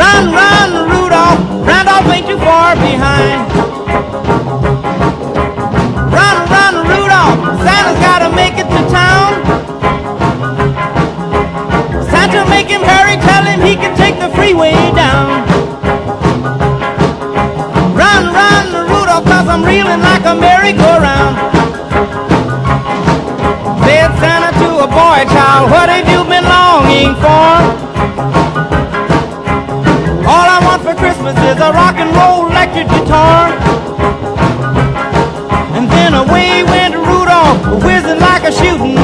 Run, run, Rudolph, Randolph ain't too far behind. Run, run, Rudolph, Santa's gotta make it to town. Santa make him hurry, tell him he can take the freeway down. Run, run, Rudolph, cause I'm reeling like a merry-go-round. Said Santa to a boy child, what have you rock and roll electric guitar. And then away went Rudolph, whizzing like a shooting